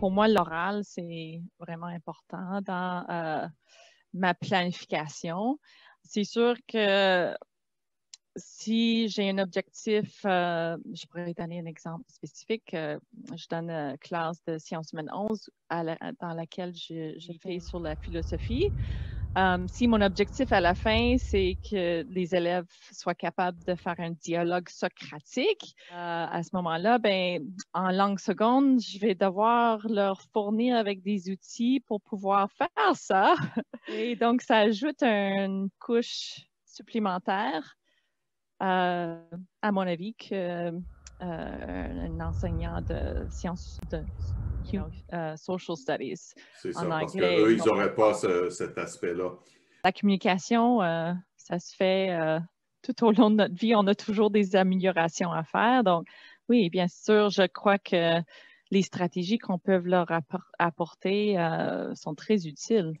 pour moi, l'oral, c'est vraiment important dans ma planification. C'est sûr que si j'ai un objectif, euh, je pourrais donner un exemple spécifique. Euh, je donne une classe de sciences humaines 11 dans laquelle je, fais sur la philosophie. Euh, si mon objectif à la fin, c'est que les élèves soient capables de faire un dialogue socratique, à ce moment-là, ben, en langue seconde, je vais devoir leur fournir avec des outils pour pouvoir faire ça. Et donc, ça ajoute une couche supplémentaire euh, à mon avis, qu'un euh, enseignant de sciences de euh, social studies C'est ça, parce qu'eux, ils n'auraient pas cet aspect-là. La communication, ça se fait tout au long de notre vie. On a toujours des améliorations à faire. Donc, oui, bien sûr, je crois que les stratégies qu'on peut leur apporter sont très utiles.